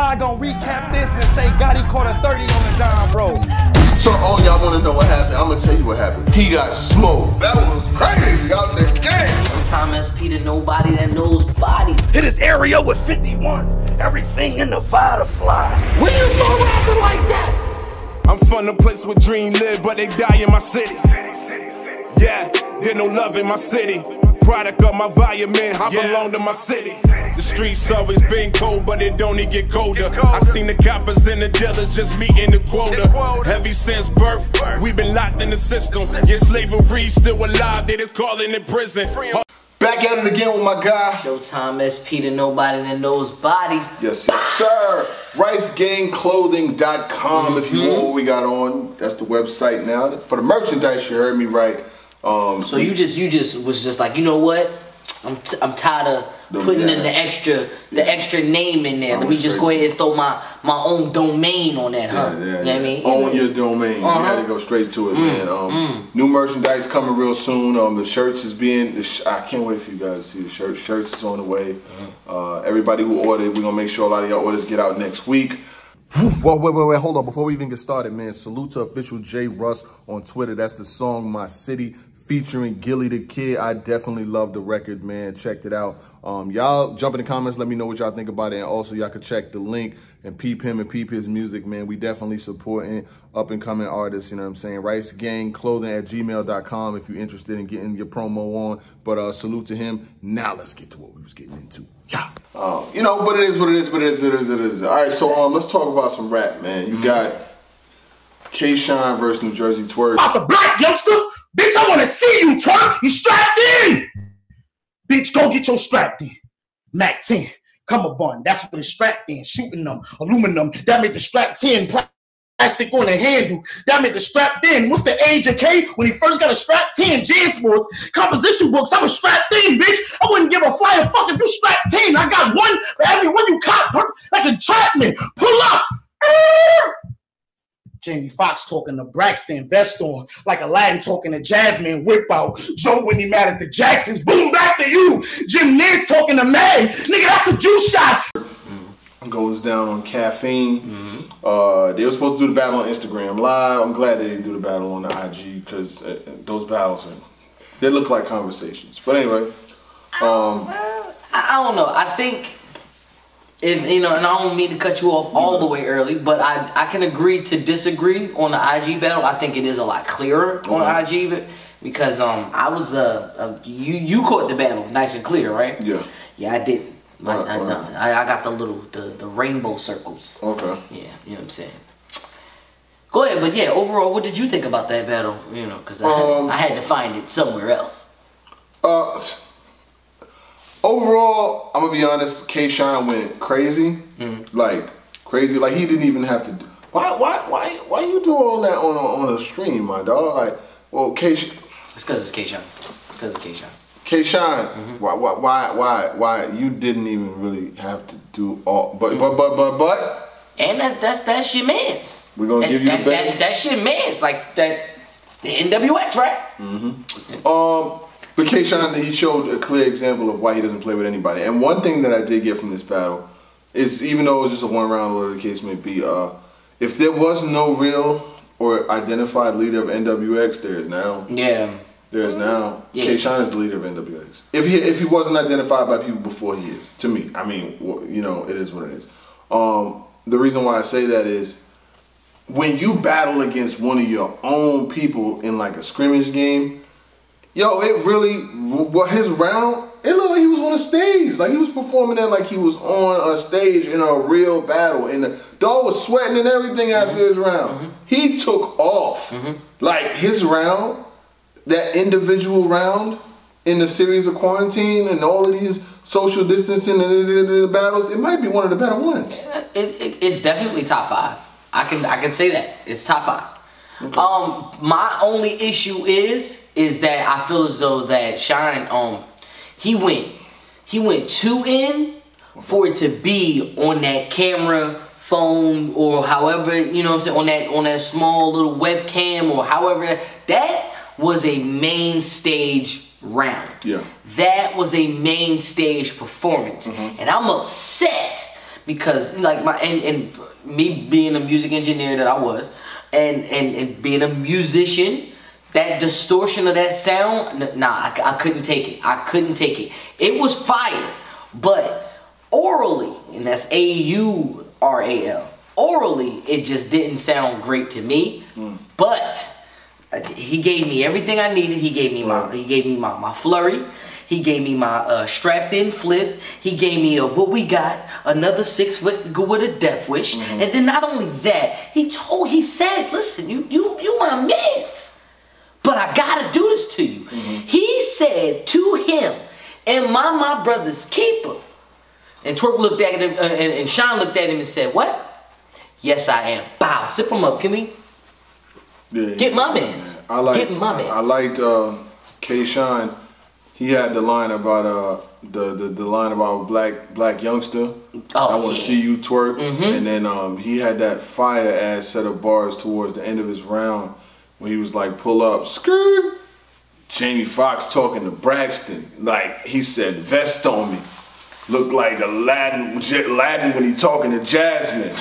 Fly gonna recap this and say Gotti caught a 30 on the Don Road. So all y'all wanna know what happened? I'm gonna tell you what happened. He got smoked. That was crazy out there game. Sometimes SP to nobody that knows body. Hit his area with 51. Everything in Nevada flies. When you start rapping like that? I'm from the place where dream live, but they die in my city. Yeah, there's no love in my city. Product of my environment, I belong to my city. The streets always been cold, but it only get colder. I seen the coppers and the dealers just meeting the quota. Heavy since birth, we been locked in the system. Yeah, slavery still alive, they just calling it prison. Back at it again with my guy. Showtime SP to nobody that knows bodies. Yes, yes, sir. RiceGangClothing.com. If you mm-hmm. want what we got on, that's the website now. For the merchandise, you heard me right. Um, So you just you just was just like you know what? I'm t- I'm tired of No, putting in the extra the extra name in there. I Let me was just go ahead and throw my my own domain on that, huh? Yeah, yeah, you know yeah. what I mean? Own your domain. You Uh-huh. Mm, had to go straight to it, man. Um, New merchandise coming real soon. Um, the shirts is being. The sh- I can't wait for you guys to see the shirts. Shirts is on the way. Mm-hmm. Uh, everybody who ordered, we're gonna make sure a lot of y'all orders get out next week. Well, wait, wait, wait, hold on. Before we even get started, man, salute to official J Russ on Twitter. That's the song My City featuring Gilly the Kid. I definitely love the record, man. Checked it out. Um, y'all jump in the comments, let me know what y'all think about it. And also, y'all can check the link and peep him and peep his music, man. We definitely supporting up and coming artists, you know what I'm saying? Rice Gang Clothing at gmail.com if you're interested in getting your promo on. But uh, salute to him. Now let's get to what we was getting into. Yeah. Um, you know, but it is what it is, but it is, it is, it is. All right, so um, let's talk about some rap, man. You got K Shine versus Nu Jerzey Twork. out the black youngster. Bitch, I want to see you twerk. You strapped in. Bitch, go get your strapped in. Mac 10, come bun. That's what it's strapped in. Shooting them, aluminum. That made the strap 10. Plastic on the handle. That made the strap in. What's the age of K? When he first got a strap 10, JanSports, composition books. I was strapped in, bitch. I wouldn't give a flying fuck if you strapped 10. I got one for every one you cop. That's entrapment. Pull up. Jamie Foxx talking to Braxton Vest on like Aladdin talking to Jasmine Whip out. Joe when he mad at the Jacksons. Boom back to you. Jim Nantz talking to May. Nigga, that's a juice shot. goes down on caffeine. Uh, they were supposed to do the battle on Instagram Live. I'm glad they didn't do the battle on the IG because uh, those battles are, they look like conversations. But anyway, um, I, I don't know. I think if you know, and I don't mean to cut you off all the way early, but I I can agree to disagree on the IG battle. I think it is a lot clearer on IG because um I was uh, uh you you caught the battle nice and clear, right? yeah. Yeah, I did. I, Right, I, right. no, I, I got the little the, the rainbow circles. Okay. Yeah, you know what I'm saying. Go ahead, but yeah, overall, what did you think about that battle? You know, because I, Um, I had to find it somewhere else. Overall, I'm gonna be honest. K Shine went crazy, mm. like crazy. Like he didn't even have to. Do, why? Why? Why? Why you do all that on a, on a stream, my dog? Like, well, K It's because it's K-Shine. Because it's K-Shine. K Shine. Why? Why? Why? Why? Why? You didn't even really have to do all. But but but but but. And that's that's that's your man's. We gonna That- give you that, that, that's your man's. Like that the NWX, right? Mm-hmm. Um, but K Shine, he showed a clear example of why he doesn't play with anybody. And one thing that I did get from this battle is, even though it was just a one round, whatever the case may be, uh, if there was no real or identified leader of NWX, there is now. Yeah. There is now. Yeah. K Shine is the leader of NWX. If he if he wasn't identified by people before, he is. To me, I mean, you know, it is what it is. Um, the reason why I say that is when you battle against one of your own people in like a scrimmage game, yo, it really what his round. It looked like he was on a stage, like he was performing there, like he was on a stage in a real battle, and the dog was sweating and everything after mm-hmm. his round. Mm-hmm. He took off, mm-hmm. like his round, that individual round in the series of quarantine and all of these social distancing and battles. It might be one of the better ones. It, it, it's definitely top five. I can I can say that it's top five. Um, my only issue is is that I feel as though that Shine um he went he went too in for it to be on that camera phone or however you know what I'm saying on that on that small little webcam or however that was a main stage round. Yeah. That was a main stage performance. And I'm upset because like my and, and me being a music engineer that I was, and and and being a musician, that distortion of that sound, nah, I, I couldn't take it. I couldn't take it. It was fire, but orally, and that's A U R A L. Orally, it just didn't sound great to me. But uh, he gave me everything I needed. He gave me my he gave me my, my flurry. He gave me my uh, strapped in flip. He gave me a what we got, another six foot go with a death wish. And then not only that, he told he said, listen, you you you my mans. But I gotta do this to you. He said to him, Am I my brother's keeper? And Twork looked at him, uh, and, and Sean looked at him and said, What? Yes, I am. Bow, sip him up. Can we? Yeah, Get my yeah. mans. I like. Get my mans. I liked uh, K. Shine. He had the line about uh the, the, the line about black black youngster. Oh, I want to yeah. see you twerk. Mhm. And then um he had that fire ass set of bars towards the end of his round when he was like pull up skirt. Jamie Foxx talking to Braxton like he said vest on me. Looked like Aladdin Aladdin when he talking to Jasmine.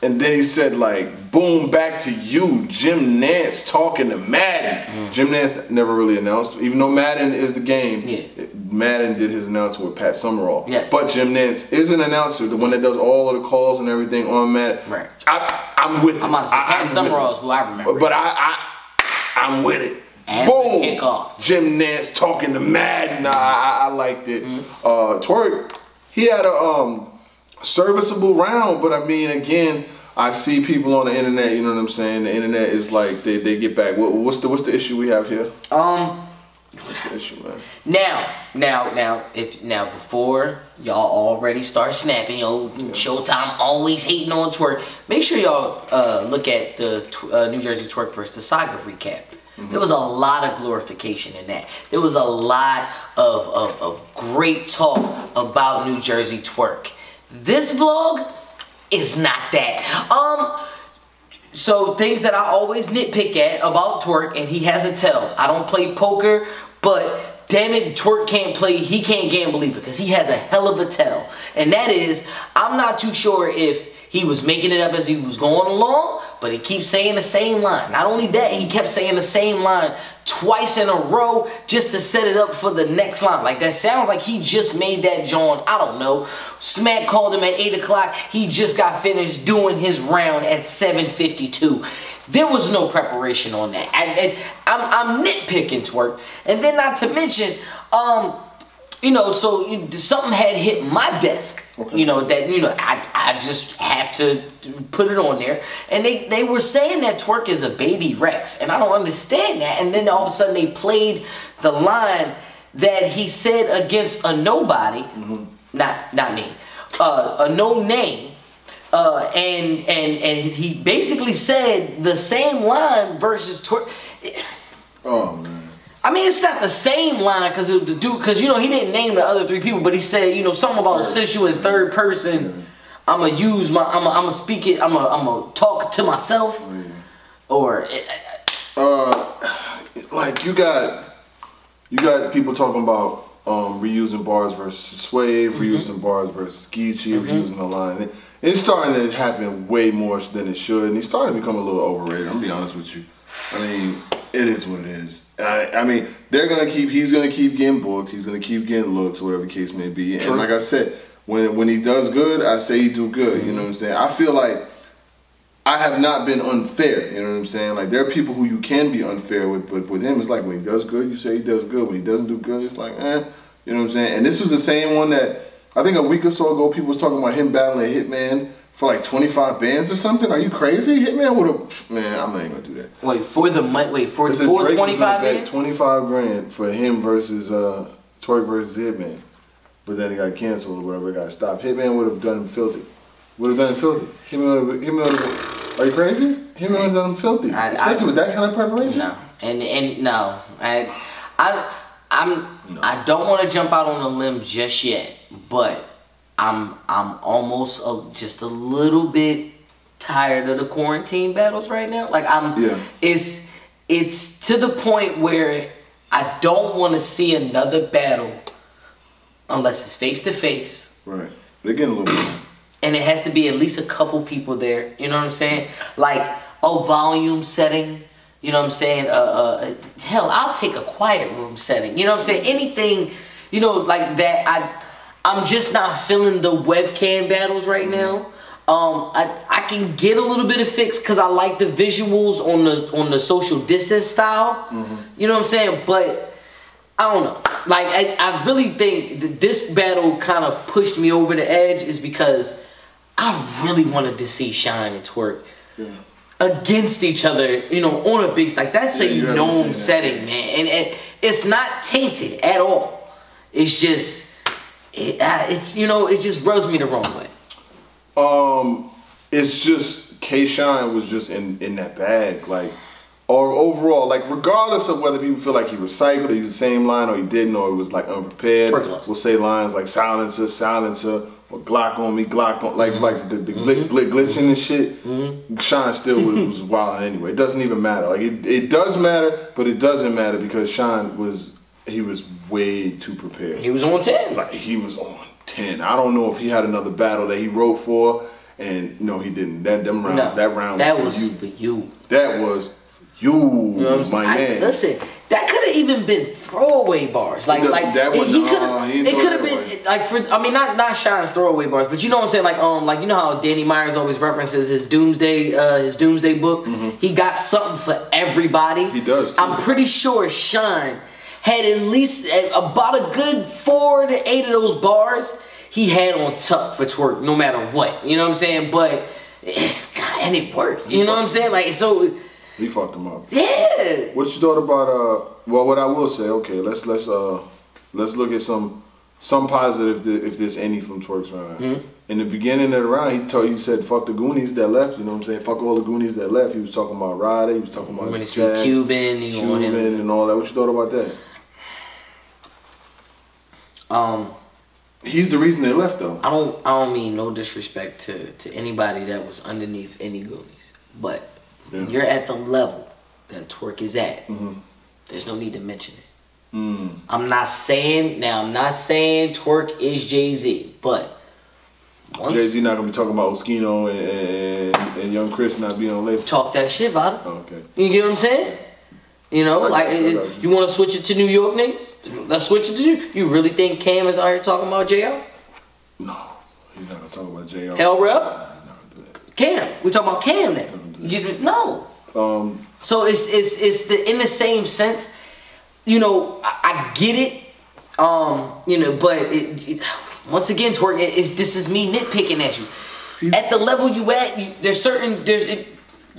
And then he said like, boom, back to you, Jim Nantz talking to Madden. Jim Nantz never really announced, even though Madden is the game. Yeah. Madden did his announcement with Pat Summerall. Yes. But Jim Nantz is an announcer, the one that does all of the calls and everything on Madden. Right. I, I'm with it. I'm say, I- Pat Summerall is who I remember. But I, I, I'm with it. And Boom. kickoff. Jim Nantz talking to Madden. I, I, I liked it. Mm-hmm. Uh, Twork, he had a um, serviceable round, but I mean, again, I see people on the internet. You know what I'm saying? The internet is like they, they get back. What, what's the what's the issue we have here? um, What's the issue, man? now, now, now, if now before y'all already start snapping, yo, Showtime always hating on Twork. Make sure y'all uh, look at the uh, Nu Jerzey Twork versus the Saga recap. There was a lot of glorification in that. There was a lot of, of, of great talk about Nu Jerzey Twork. This vlog is not that. Um, so things that I always nitpick at about Twork, and he has a tell. I don't play poker, but damn it, Twork can't play. He can't gamble either because he has a hell of a tell, and that is I'm not too sure if he was making it up as he was going along, but he keeps saying the same line. Not only that, he kept saying the same line twice in a row just to set it up for the next line. Like that sounds like he just made that John. I don't know. Smack called him at eight o'clock. He just got finished doing his round at 7:52. There was no preparation on that. I, am I'm nitpicking Twork, and then not to mention, um, you know, so you- something had hit my desk. You know that you know I I just have to put it on there, and they they were saying that Twork is a baby Rex, and I don't understand that. And then all of a sudden they played the line that he said against a nobody, not not me, uh, a no name. Uh, and and and he basically said the same line versus Twork. Oh man. I mean, it's not the same line because the dude, because you know he didn't name the other three people, but he said you know something about since you in third person, I'm gonna use my, I'm gonna, speak it, I'm gonna, I'm talk to myself, or eh, eh, eh. Uh, like you got you got people talking about um, reusing bars versus Swave, mm-hmm. reusing bars versus Geechi, mm-hmm. reusing the line. It- it's starting to happen way more than it should, and it's starting to become a little overrated. I'm gonna be honest with you. I mean, it is what it is. I, I mean, they're gonna keep. He's gonna keep getting booked. He's gonna keep getting looks, whatever the case may be. And like I said, when when he does good, I say he do good. You know what I'm saying? I feel like I have not been unfair. You know what I'm saying? Like there are people who you can be unfair with, but with him, it's like when he does good, you say he does good. When he doesn't do good, it's like, eh. You know what I'm saying? And this was the same one that I think a week or so ago, people was talking about him battling a Hitman for like 25 bands or something. Are you crazy? Hitman would have. Man, I'm not even gonna do that. wait for the money, wait for for Drake was twenty gonna five bet minutes. 25 grand for him versus uh, Twork versus Hitman, but then it got canceled or whatever. It got stopped. Hitman would have done him filthy. Would have done him filthy. Hitman would have. Hitman would have. Are you crazy? Hitman would have done him filthy, I- I- especially with that kind of preparation. No, and and no, I, I, I'm, I don't want to jump out on a limb just yet, but I'm, I'm almost a, just a little bit tired of the quarantine battles right now. Like I'm, Yeah. it's, it's to the point where I don't want to see another battle unless it's face to face Right. They're getting a little. and it has to be at least a couple people there. You know what I'm saying? Like a volume setting. You know what I'm saying? Uh, uh, hell, I'll take a quiet room setting. You know what I'm saying? Anything, you know, like that. I, I'm just not feeling the webcam battles right now. Um, I, I can get a little bit of fix because I like the visuals on the on the social distance style. You know what I'm saying? But I don't know. Like I, I really think that this battle kind of pushed me over the edge is because I really wanted to see Shine and Twork against each other, you know, on a big like that's Yeah, a known seen that. setting, man, and, and it's not tainted at all. It's just, it, uh, it, you know, it just rubs me the wrong way. Um, it's just K Shine was just in in that bag, like, or overall, like, regardless of whether people feel like he recycled or used the same line or he didn't or he was like unprepared. We'll say lines like silencer, silencer, or Glock on me, Glock on, like, like the, the Mm-hmm. glit, glit, glitching and shit. Shine still was, was wild anyway. It doesn't even matter. Like, it, it does matter, but it doesn't matter because Shine was he was way too prepared. He was on ten. Like he was on ten. I don't know if he had another battle that he wrote for, and no, he didn't. That them round, no, that round that was, was for you. for you. That was for you, You know my man. Listen, that could have even been throwaway bars. Like, That- like that was- he nah, could have. It could have been like for. I mean, not not Shine's throwaway bars, but you know what I'm saying. Like, um, like you know how Danny Myers always references his Doomsday, uh, his Doomsday book. He got something for everybody. Mm-hmm. He does, too. I'm pretty sure Shine had at least uh, about a good four to eight of those bars he had on tuck for Twork, no matter what. You know what I'm saying? But. It's, God, and it worked. You know what I'm saying? Like so, he fucked him up. yeah. What you thought about? Uh, well, what I will say, okay, let's let's uh let's look at some some positive if there's any from Twork's round. Mm-hmm. In the beginning of the round, he told he said fuck the Goonies that left. You know what I'm saying? Fuck all the Goonies that left. He was talking about Ryder. He was talking about When he said Cuban, Cuban, and all that. What you thought about that? Um, He's the reason they left, though. I don't, I don't mean no disrespect to to anybody that was underneath any Goonies, but Yeah. you're at the level that Twork is at, Mhm. there's no need to mention it. Mm. I'm not saying now. I'm not saying Twork is Jay Z, but Jay Z not gonna be talking about Oschino and, and, and Young Chris not being on label. talk that shit about. Oh, okay. You get what I'm saying? You know, I like you, it- you. want to switch it to New York niggas? Let's switch it to you. You really think Cam is out here talking about JR? No, he's not gonna talk about Jr. Hell Rell? Nah, he's not gonna do Cam, we talking about Cam now. You no. Um, So it's it's it's the in the same sense, you know. I, I get it, um, you know, but it, it, once again, Twork. It, it's this is me nitpicking at you. At the level you at, you, there's certain there's it,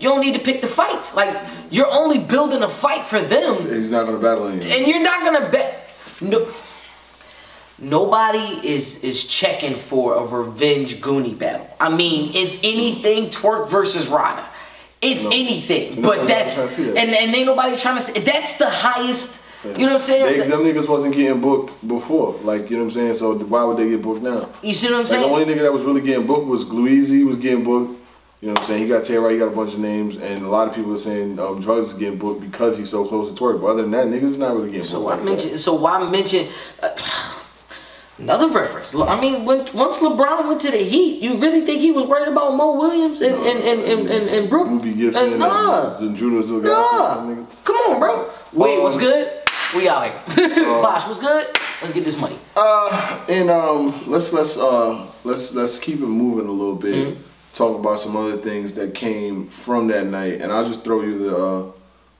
you don't need to pick the fight. Like you're only building a fight for them, he's not gonna battle anyone. and you're not gonna bet. No, nobody is is checking for a revenge Goonie battle. I mean, if anything, Twork versus Rada. If No. anything, No, but I'm that's trying to see that. and and ain't nobody trying to say that's the highest. You know what I'm saying? They, them niggas wasn't getting booked before. Like, you know what I'm saying? So why would they get booked now? you see what I'm Like, the only nigga that was really getting booked was Gluezy was getting booked. You know what I'm saying? He got Tay he got a bunch of names, and a lot of people are saying um, drugs is getting booked because he's so close to Twork. But other than that, niggas is not really getting booked. so like I that. mentioned. So why mention? Uh, Another reference. I mean, when once LeBron went to the Heat, you really think he was worried about Mo Williams and and and and, and, and Brook? Ruby Gibson and, nah. and Zilgazi, Nah. Come on, bro. Wait, what's Um, good? We out here. Bosh, what's good? Let's get this money. Uh, and um, let's let's uh let's let's keep it moving a little bit. Mm-hmm. Talk about some other things that came from that night, and I'll just throw you the uh,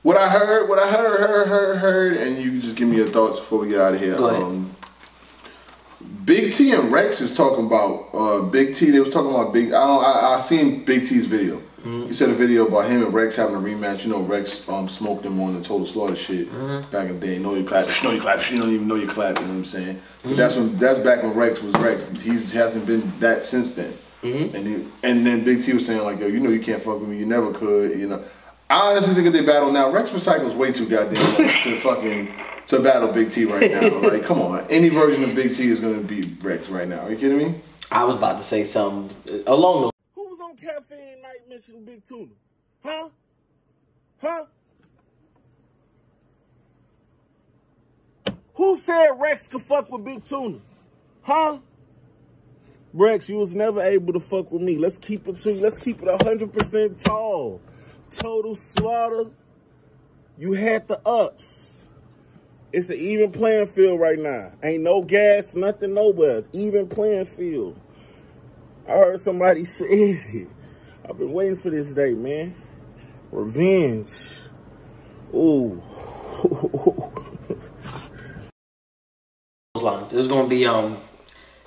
what I heard, what I heard, heard, heard, heard, and you can just give me your thoughts before we get out of here. Um, Big T and Rex is talking about uh, Big T. They was talking about Big. I don't, I, I seen Big T's video. Mm-hmm. He said a video about him and Rex having a rematch. You know, Rex um, smoked him on the Total Slaughter shit Mm-hmm. back in the day. Know you clap, know you clap. You don't even know you clap. You know what I'm saying? Mm-hmm. But that's when that's back when Rex was Rex. He's hasn't been that since then. Mm-hmm. And he, and then Big T was saying like, yo, you know you can't fuck with me. You never could. You know. I honestly think if they battle now, Rex Recycle's way too goddamn to fucking to battle Big T right now. Like, come on, any version of Big T is gonna be Rex right now. Are you kidding me? I was about to say something along those. Who was on caffeine night mentioning Big Tuna? Huh? Huh? Who said Rex could fuck with Big Tuna? Huh? Rex, you was never able to fuck with me. Let's keep it to let's keep it hundred percent tall. Total slaughter. You had the ups. It's an even playing field right now. Ain't no gas, nothing nowhere. Even playing field. I heard somebody say it. I've been waiting for this day, man. Revenge. Ooh. Those lines. It's gonna be um,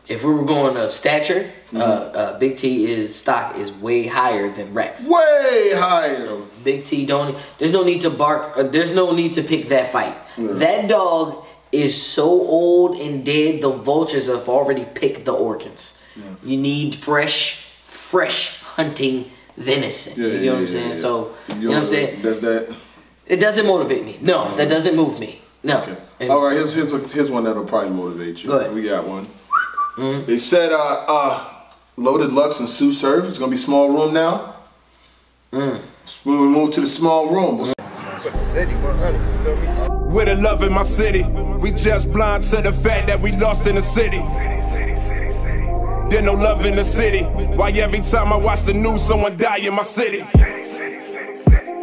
if we were going of stature, uh, uh, Big T is stock is way higher than Rex. Way higher. So Big T don't. There's no need to bark. Uh, there's no need to pick that fight. That dog is so old and dead. The vultures have already picked the organs. You need fresh, fresh hunting venison. Yeah, you know yeah, what I'm saying? yeah. So you know what I'm saying. Does that? It doesn't motivate me. No, that doesn't move me. No. Okay. And- All right. Here's here's here's one that'll probably motivate you. Go ahead. We got one. They said uh uh loaded Lux and Tsu Surf. It's gonna be small room now. Mm. When we move to the small room. With the love in my city, we just blind to the fact that we lost in the city. There's no love in the city. Why every time I watch the news, someone die in my city?